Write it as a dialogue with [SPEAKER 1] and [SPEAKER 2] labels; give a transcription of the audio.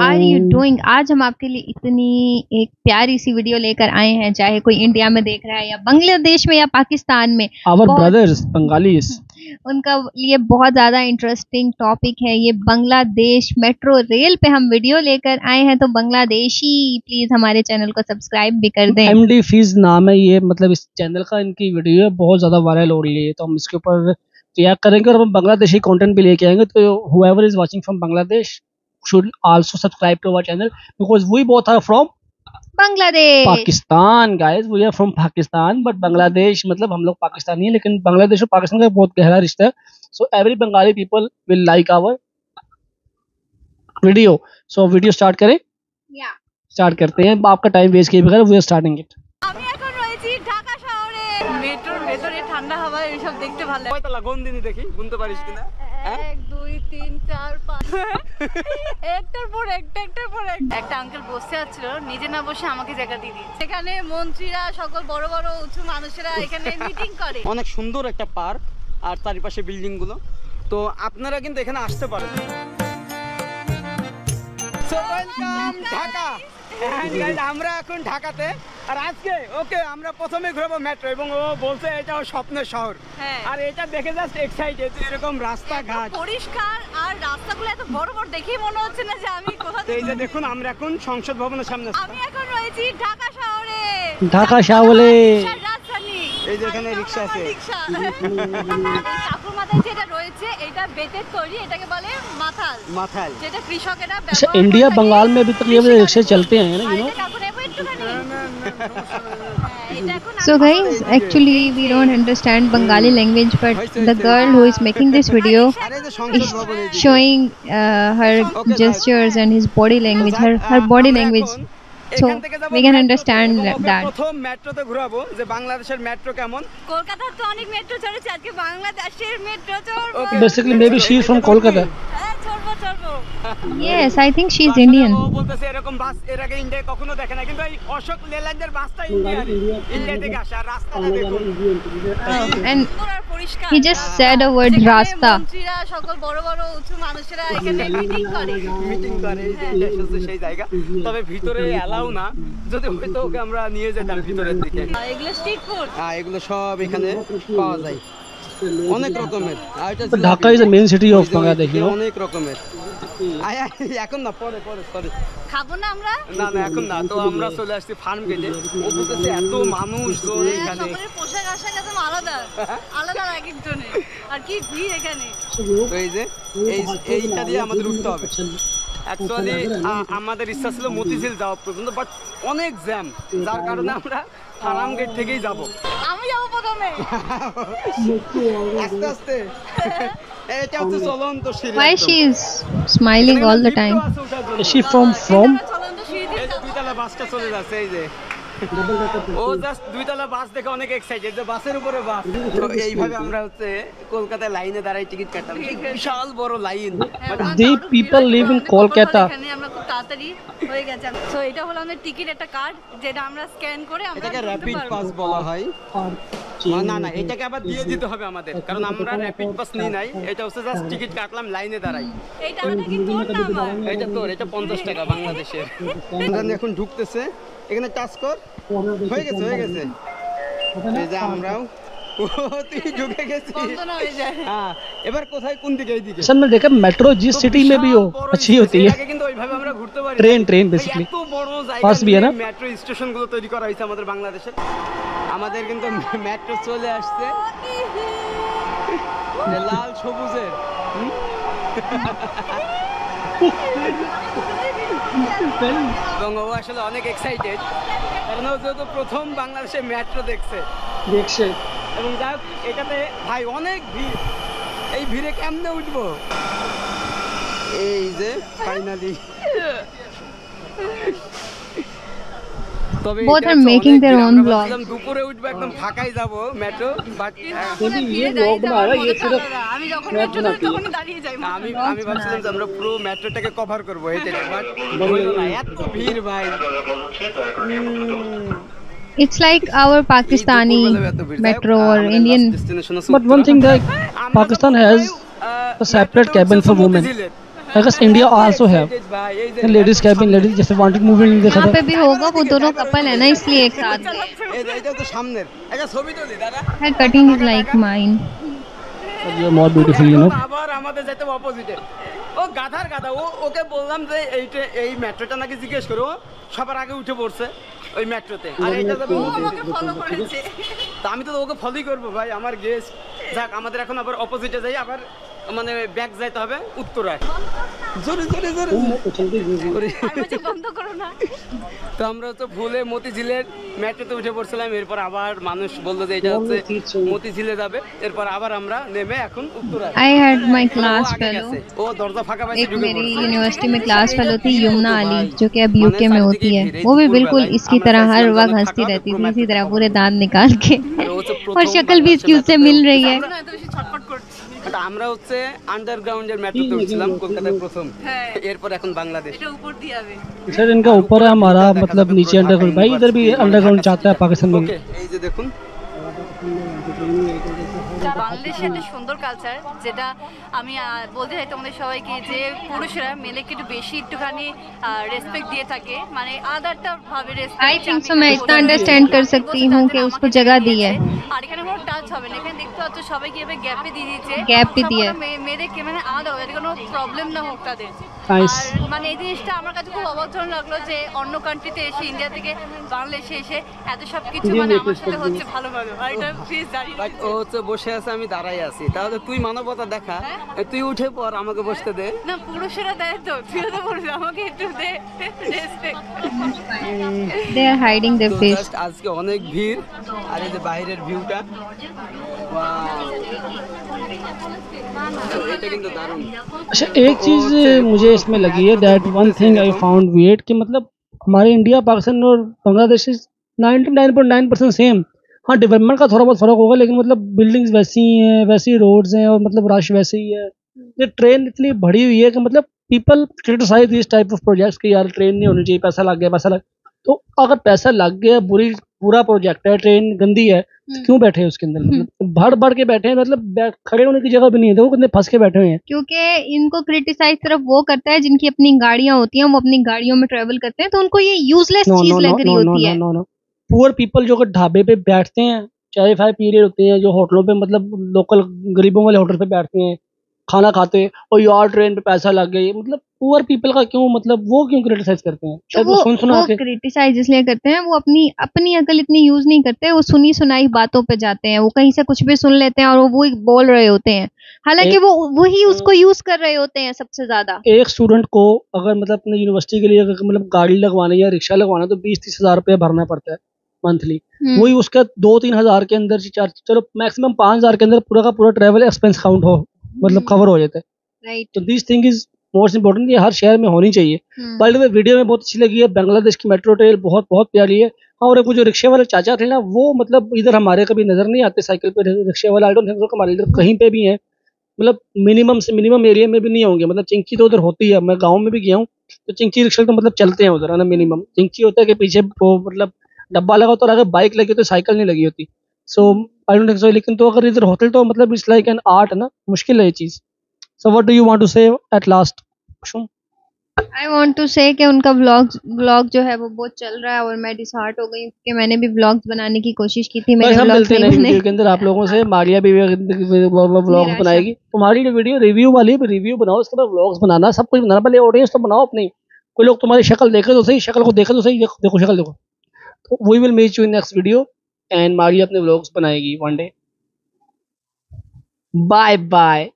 [SPEAKER 1] Are you doing आज हम आपके लिए इतनी एक प्यारी सी वीडियो लेकर आए हैं चाहे कोई इंडिया में देख रहा है या बांग्लादेश में या पाकिस्तान में।
[SPEAKER 2] आवर ब्रदर्स बंगालीज
[SPEAKER 1] उनका लिए बहुत ज़्यादा इंटरेस्टिंग टॉपिक है ये बांग्लादेश मेट्रो रेल पे हम वीडियो लेकर आए हैं तो बांग्लादेशी प्लीज़ हमारे चैनल को सब्सक्राइब भी कर दें।
[SPEAKER 2] एमडी फ़ीस नाम है ये मतलब इस चैनल का इनकी वीडियो है बहुत ज़्यादा वायरल हो रही है तो हम इसके ऊपर रिएक्ट करेंगे और हम बांग्लादेशी कंटेंट भी लेके आएँगे तो whoever is watching from Bangladesh Should also subscribe to our channel because we both are from
[SPEAKER 1] Bangladesh
[SPEAKER 2] Pakistan guys we are from Pakistan but Bangladesh मतलब हम लोग पाकिस्तानी हैं लेकिन बांग्लादेश और पाकिस्तान का बहुत गहरा रिश्ता है so every Bengali people will like our video so video start करें
[SPEAKER 1] Yeah.
[SPEAKER 2] स्टार्ट करते हैं आपका टाइम वेस्ट किए बगैर वी आर स्टार्टिंग इट
[SPEAKER 3] আমি এখন রয়েছি ঢাকা শহরে মেট্রোর ভেতরে ঠান্ডা হাওয়া এইসব দেখতে ভালো লাগে
[SPEAKER 4] কয়তলা গন্দিনি দেখি গুনতে পারিস কিনা
[SPEAKER 3] এক দুই তিন চার পাঁচ। একটার পর একটা একটার পর একটা। একটা আঙ্কেল বসে আছিল নিজে না বসে আমাকে জায়গা দিয়ে দিচ্ছে এখানে মন্ত্রীরা সকল বড় বড় উঁচু মানুষেরা এখানে মিটিং করে।
[SPEAKER 4] অনেক সুন্দর একটা পার্ক আর চারিপাশে বিল্ডিংগুলো। তো আপনারা কিন্তু এখানে আসতে পারেন। ঢাকা। আমরা এখন ঢাকাতে আর আজকে ওকে আমরা প্রথমে ঘুরবো মেট্রো এবং ও বলছে এটা ওর স্বপ্নের শহর
[SPEAKER 3] হ্যাঁ।
[SPEAKER 4] আর এটা দেখে জাস্ট এক্সাইটেড এরকম রাস্তাঘাট
[SPEAKER 3] পরিষ্কার আর রাস্তাগুলো এত বড় বড় দেখেই মনে হচ্ছে না যে আমি কোথা
[SPEAKER 4] তো এই যে দেখুন আমরা এখন সংসদ ভবনের সামনে আছি।
[SPEAKER 3] আমি এখন রয়েছি ঢাকা শহরে
[SPEAKER 2] ঢাকা
[SPEAKER 3] রাজধানী
[SPEAKER 4] এই যে এখানে রিকশা আছে।
[SPEAKER 3] রিকশা। কাকুর মাথায় যেটা
[SPEAKER 2] अच्छा इंडिया बंगाल में अभी तक ये रिक्शे चलते हैं ना
[SPEAKER 3] you know
[SPEAKER 1] So guys, actually we don't understand Bengali language, but the girl who is making this video is showing uh, her gestures and his body language, her her body language. So we can understand that
[SPEAKER 4] প্রথম মেট্রোতে ঘোরাবো যে বাংলাদেশের metro কেমন।
[SPEAKER 3] কলকাতার তো অনেক metro চলেছে আজকে বাংলাদেশের metro চড়বো।
[SPEAKER 2] Basically maybe she is from Kolkata.
[SPEAKER 3] হ্যাঁ, চলবো চলবো।
[SPEAKER 1] Yes I she
[SPEAKER 4] is
[SPEAKER 1] Indian
[SPEAKER 4] ও বলতেছে এরকম বাসের আগে কখনো দেখে না কিন্তু এই অশোক লেল্যান্ডের বাসটা ইন্ডিয়ান ইন্ডিয়া থেকে আসা রাস্তাটা দেখুন।
[SPEAKER 1] He just said a word
[SPEAKER 3] রাস্তা সকল বড় বড় উঁচু মানুষেরা এখানে মিটিং করে।
[SPEAKER 4] মিটিং করে সেই জায়গা। তবে ভিতরে এলাও না। যদি হয়তো ওকে আমরা নিয়ে যেতাম ভিতরের দিকে।
[SPEAKER 3] এগুলো স্ট্রিট ফুড
[SPEAKER 4] হ্যাঁ এগুলো সব এখানে পাওয়া যায়। অনেক রকমের।
[SPEAKER 2] of
[SPEAKER 4] ওই যে
[SPEAKER 2] Bangladesh, you know.
[SPEAKER 4] অনেক রকমের। আয়, আয়, এখন না পরে পরে সরি
[SPEAKER 3] খাব না আমরা?
[SPEAKER 4] না না এখন না তো আমরা চলে আসছি ফার্ম গেটে ও এত মানুষ তো
[SPEAKER 3] হ্যাঁ,
[SPEAKER 4] এখানে।
[SPEAKER 3] পোশাক আশাক একদম আলাদা। আলাদা এক একজনের। আর কি ভিড় এখানে?
[SPEAKER 4] তো এই যে এইটা দিয়ে আমাদের উঠতে হবে। অ্যাকচুয়ালি আমাদের ইচ্ছা ছিল মতিঝিল যাওয়া পর্যন্ত বাট অনেক জ্যাম যার কারণে আমরা ফার্ম গেট থেকেই যাব।
[SPEAKER 3] আমি যাব প্রথমে।
[SPEAKER 4] আস্তে আস্তে। এটা হচ্ছে চলন্ত সিঁড়ি
[SPEAKER 1] Why she is smiling all the time?
[SPEAKER 2] Is she from from?
[SPEAKER 4] দুইতলা বাসটা চলে যাচ্ছে এই যে। ও জাস্ট দুইতলা বাস দেখে অনেক এক্সাইটেড যে বাসের উপরে বাস তো এইভাবে আমরা হচ্ছে কলকাতায় লাইনে দাঁড়াই টিকিট কাটতাম বিশাল বড় লাইন
[SPEAKER 3] হ্যাঁ, ওখানে
[SPEAKER 2] The
[SPEAKER 3] তো আরো তাড়াতাড়ি হয়ে গেছে। তো এটা হলো আমাদের টিকিট একটা কার্ড যেটা আমরা স্ক্যান করে আমরা
[SPEAKER 4] এটাকে র্যাপিড। পাস বলা হয়। না না এটাকে আবার দিয়ে দিতে হবে আমাদের কারণ আমরা র্যাপিড পাস নিই নাই এটা হচ্ছে জাস্ট টিকিট কাটলাম লাইনে দাঁড়াই।
[SPEAKER 3] এইটা নাকি তোর না আমার?
[SPEAKER 4] এটা তোর এটা পঞ্চাশ টাকা বাংলাদেশের। এখন ঢুকতেছে এখানে টাচ কর। হয়ে গেছে হয়ে গেছে। এই যে আমরাও ও তুই ঢুকে গেছিস
[SPEAKER 3] বন্ধ না হয়ে যায়
[SPEAKER 4] হ্যাঁ এবার কোথায় কোন দিকে এইদিকে
[SPEAKER 2] सर मैं देखा मेट्रो जिस सिटी में भी हो अच्छी होती है
[SPEAKER 4] কিন্তু ওইভাবে আমরা ঘুরতে পারি
[SPEAKER 2] ट्रेन ट्रेन
[SPEAKER 4] ভাই,
[SPEAKER 2] बेसिकली
[SPEAKER 4] এত বড়
[SPEAKER 2] Pass भी है ना?
[SPEAKER 4] মেট্রো স্টেশন গুলো তৈরি করা হয়েছে আমাদের বাংলাদেশে আমাদের কিন্তু মেট্রো চলে আসছে যে লাল সবুজের হুম? এবং ও আসলে অনেক এক্সাইটেড কারণ ও যেহেতু প্রথম বাংলাদেশে মেট্রো দেখছে
[SPEAKER 2] देखिए
[SPEAKER 4] এবং যাই হোক, এটাতে ভাই অনেক ভিড় এই ভিড়ে কেমনে উঠবো এই যে ফাইনালি তবে
[SPEAKER 1] Both
[SPEAKER 4] এটা
[SPEAKER 1] are
[SPEAKER 4] হচ্ছে
[SPEAKER 1] making
[SPEAKER 4] অনেক
[SPEAKER 1] their
[SPEAKER 4] ভিড়।
[SPEAKER 1] own
[SPEAKER 4] আমরা
[SPEAKER 1] vlog.
[SPEAKER 4] ভাবছিলাম দুপুরে উঠবো একদম ফাঁকাই যাবো মেট্রো বাট
[SPEAKER 3] কোনো ভিড়ে
[SPEAKER 2] ये
[SPEAKER 3] দাঁড়িয়ে
[SPEAKER 2] vlog बना
[SPEAKER 3] যাওয়ার
[SPEAKER 2] रहा है, ये
[SPEAKER 3] মজা
[SPEAKER 2] सिर्फ
[SPEAKER 3] আলাদা। আমি যখন
[SPEAKER 2] मैं
[SPEAKER 3] মেট্রো
[SPEAKER 2] बनाती है।
[SPEAKER 3] তখনই দাঁড়িয়ে যাই
[SPEAKER 4] আমি আমি ভাবছিলাম যে আমরা পুরো মেট্রোটাকে কভার করবো হেঁটে বাট এত ভিড় ভাই
[SPEAKER 1] It's like our Pakistani metro or Indian.
[SPEAKER 2] But one thing that Pakistan has a separate cabin for women. I guess India also have
[SPEAKER 4] भाई এই যে
[SPEAKER 2] लेडीज कैबिन लेडीज जैसे वांटेड मूवी में देखा
[SPEAKER 1] यहाँ
[SPEAKER 2] था
[SPEAKER 1] पे भी होगा वो दोनों कपल है ना इसलिए एक साथ गए
[SPEAKER 4] এই যে- এইটা তো সামনের একটা ছবি তুলি দাদা
[SPEAKER 1] Her cutting is like mine.
[SPEAKER 2] ये मोर ब्यूटीफुल यू नो
[SPEAKER 4] আবার আমাদের যেতে অপোজিটে ও গাধার গাধা ও ওকে বললাম যে এইটা এই মেট্রোটা নাকি জিজ্ঞেস করো ও সবার আগে উঠে পড়ছে ওই মেট্রোতে। আর এটা তো
[SPEAKER 3] আমাকে ফলো করেছে।
[SPEAKER 4] তা আমি তো ওকে ফলোই করব ভাই আমার গেস্ট যাক আমাদের এখন আবার অপোজিটে যাই আবার মানে ব্যাক যাইতে হবে উত্তরায় জোরে জোরে জোরে জোরে।
[SPEAKER 3] আর বলছে বন্ধ করো না
[SPEAKER 4] তো আমরা তো ভুলে মতিঝিলের মেট্রোতে উঠে পড়ছিলাম এরপর আবার মানুষ বললো যে এটা হচ্ছে মতিঝিলে যাবে এরপর আবার আমরা নেমে এখন উত্তরায়
[SPEAKER 1] I had my
[SPEAKER 4] O
[SPEAKER 1] class
[SPEAKER 4] আগে
[SPEAKER 1] fellow.
[SPEAKER 4] গেছে। ও দরজা ফাঁকা পাইছে
[SPEAKER 1] एक
[SPEAKER 4] ঢুকে
[SPEAKER 1] मेरी
[SPEAKER 4] পড়ছে।
[SPEAKER 1] यूनिवर्सिटी में क्लास फेलो थी
[SPEAKER 4] ये
[SPEAKER 1] यमुना
[SPEAKER 4] तो
[SPEAKER 1] अली
[SPEAKER 4] भाई,
[SPEAKER 1] जो कि अब
[SPEAKER 4] मैंने
[SPEAKER 1] यूके में
[SPEAKER 4] सारी
[SPEAKER 1] होती
[SPEAKER 4] जगह
[SPEAKER 1] है
[SPEAKER 4] घिरे
[SPEAKER 1] वो भी
[SPEAKER 4] थी
[SPEAKER 1] बिल्कुल
[SPEAKER 4] पूर्व
[SPEAKER 1] इसकी
[SPEAKER 4] वाला।
[SPEAKER 1] तरह
[SPEAKER 4] हमारे
[SPEAKER 1] हर
[SPEAKER 4] साइड
[SPEAKER 1] वक्त
[SPEAKER 4] में
[SPEAKER 1] हंसती
[SPEAKER 4] था,
[SPEAKER 1] रहती
[SPEAKER 4] पूर्व
[SPEAKER 1] थी
[SPEAKER 4] में
[SPEAKER 1] इसी
[SPEAKER 4] था।
[SPEAKER 1] तरह पूरे दांत निकाल के
[SPEAKER 4] আর ও হচ্ছে
[SPEAKER 1] और
[SPEAKER 4] প্রথম
[SPEAKER 1] शक्ल भी इसकी उससे
[SPEAKER 4] বাংলাদেশে
[SPEAKER 1] मिल रही है
[SPEAKER 3] আমরা এত বেশি ছটফট করছি
[SPEAKER 4] But আমরা হচ্ছে আন্ডারগ্রাউন্ডের মেট্রোতে উঠছিলাম কলকাতায় প্রথম
[SPEAKER 3] হ্যাঁ
[SPEAKER 4] এরপর এখন বাংলাদেশ
[SPEAKER 3] এটা উপর দিয়ে যাবে
[SPEAKER 2] सर इनका ऊपर है हमारा मतलब नीचे अंडरग्राउंड भाई इधर भी अंडरग्राउंड चाहता है पाकिस्तान में भी।
[SPEAKER 4] ওকে এই যে দেখুন
[SPEAKER 3] বাংলাদেশের একটা সুন্দর কালচার যেটা আমি আহ, বলতে চাই তোমাদের সবাইকে যে পুরুষরা মেয়েকে একটু বেশি একটুখানি রেসপেক্ট দিয়ে থাকে মানে আদারটা ভাবে
[SPEAKER 1] I think so, मैं इतना understand कर सकती हूँ कि उसको जगह दी है।
[SPEAKER 3] কাজ হবে না। এখানে দেখতে পাচ্ছ সবাই কীভাবে গ্যাপে দিয়ে
[SPEAKER 1] দিচ্ছে
[SPEAKER 3] গ্যাপে দিয়ে। মেয়েদেরকে মানে আলাদা হবে কোনো প্রবলেম না হোক তাদের। মানে এই জিনিসটা আমার কাছে খুব অবাক লাগল যে অন্য কান্ট্রিতে এসে ইন্ডিয়া থেকে বাংলাদেশে এসে এত সব কিছু মানে আমার সাথে হচ্ছে ভালো ভালো আর এটা প্লিজ দাঁড়িয়ে
[SPEAKER 4] বাট ও হচ্ছে বসে আছে আমি দাঁড়াই আছি। তাহলে তুই মানবতা দেখা। তুই উঠে পর আমাকে বসতে দে।
[SPEAKER 3] না পুরুষেরা দেয় তো। তুইও তো পুরুষ আমাকে একটু দে
[SPEAKER 1] hiding their
[SPEAKER 4] তো
[SPEAKER 1] face.
[SPEAKER 4] just আজকে অনেক ভিড়। আর এই যে বাইরের ভিউটা দারুণ
[SPEAKER 2] अच्छा एक चीज़ मुझे इसमें लगी है that one thing I found wait कि मतलब हमारे इंडिया पाकिस्तान और बांग्लादेश इज़ 99.9 परसेंट सेम हाँ डेवलपमेंट का थोड़ा बहुत फ़र्क होगा, लेकिन मतलब बिल्डिंग्स वैसी ही हैं, वैसी रोड्स हैं और मतलब रश वैसे ही है। ये ट्रेन इतनी बड़ी हुई है कि मतलब people criticise this type of projects कि यार ट्रेन नहीं होनी चाहिए, पैसा लग गया, पैसा लग तो अगर पैसा लग गया, बुरी पूरा प्रोजेक्ट है ट्रेन गंदी है तो क्यों बैठे हैं उसके अंदर? मतलब भर भर के बैठे हैं मतलब खड़े होने की जगह भी नहीं है। देखो कितने फंस के बैठे हुए हैं।
[SPEAKER 1] क्योंकि इनको क्रिटिसाइज सिर्फ़ वो करता है जिनकी अपनी गाड़ियाँ होती हैं वो अपनी गाड़ियों में ट्रेवल करते हैं तो उनको ये यूजलेस चीज़ लग रही होती है।
[SPEAKER 2] नो नो पुअर पीपल जो ढाबे पे बैठते हैं चाय फाय पी रहे होते हैं जो होटलों पे मतलब लोकल गरीबों वाले होटल पे बैठते हैं खाना खाते हैं और यार ट्रेन पे पैसा लग गया मतलब पुअर पीपल का क्यों मतलब वो क्यों क्रिटिसाइज करते हैं?
[SPEAKER 1] तो
[SPEAKER 2] शायद
[SPEAKER 1] वो
[SPEAKER 2] सुन सुना
[SPEAKER 1] वो
[SPEAKER 2] के
[SPEAKER 1] क्रिटिसाइज इसलिए करते हैं वो अपनी अपनी अकल इतनी यूज़ नहीं करते वो सुनी सुनाई बातों पे जाते हैं वो कहीं से कुछ भी सुन लेते हैं और वो वही बोल रहे होते हैं। हालाँकि वो वही उसको यूज़ कर रहे होते हैं सबसे ज़्यादा।
[SPEAKER 2] एक स्टूडेंट को अगर मतलब अपने यूनिवर्सिटी के लिए मतलब गाड़ी लगवाना या रिक्शा लगवाना तो बीस तीस हज़ार रुपया भरना पड़ता है मंथली
[SPEAKER 1] हम्म,
[SPEAKER 2] वही उसका दो तीन हज़ार के अंदर चार चलो मैक्सिमम पाँच हज़ार के अंदर पूरा का पूरा ट्रेवल एक्सपेंस काउंट हो। मतलब। कवर हो जाता है।
[SPEAKER 1] राइट
[SPEAKER 2] तो this thing is most important ये हर शहर में होनी चाहिए। बाय द वे वीडियो में बहुत अच्छी लगी है। बांग्लादेश की मेट्रो ट्रेन बहुत बहुत प्यारी है। और वो जो रिक्शे वाले चाचा थे ना वो मतलब इधर हमारे कभी नज़र नहीं आते साइकिल पे। रिक्शे वाले आई डोंट थिंक हमारे इधर कहीं पे भी हैं। मतलब मिनिमम से मिनिमम एरिया में भी नहीं होंगे। मतलब चिंकी तो उधर होती है। मैं गाँव में भी गया हूँ तो चिंकी रिक्शा तो मतलब चलते हैं उधर है ना मिनिमम चिंकी होता है कि पीछे वो मतलब डब्बा लगा होता है और अगर बाइक लगी तो साइकिल नहीं लगी होती। सो आई डोंट थिंक सो लेकिन तो अगर इधर होटल तो मतलब इट्स लाइक एन आर्ट है ना? मुश्किल है ये चीज़। So what do you want to say at last
[SPEAKER 1] I want to say कि उनका व्लॉग व्लॉग जो है वो बहुत चल रहा है और मैं डिसहार्ट हो गई क्योंकि मैंने भी व्लॉग्स बनाने की कोशिश की थी
[SPEAKER 2] हम
[SPEAKER 1] व्लॉग्स नहीं
[SPEAKER 2] नेक्स्ट
[SPEAKER 1] बने
[SPEAKER 2] वीडियो के अंदर आप लोगों से। मारिया भी
[SPEAKER 1] निराशा।
[SPEAKER 2] बनाएगी। तुम्हारी वीडियो रिव्यू वाली रिव्यू बनाओ उसके बाद व्लॉग्स बनाना। सब कुछ बनाना पहले ऑडियंस तो बनाओ अपनी। कोई लोग तुम्हारी शक्ल देखे तो सही शक्ल को देखे तो सही। देखो देखो शक्ल देखो। तो we will meet you in next video and मारी अपने व्लॉग्स बनाएगी वन डे बाय बाय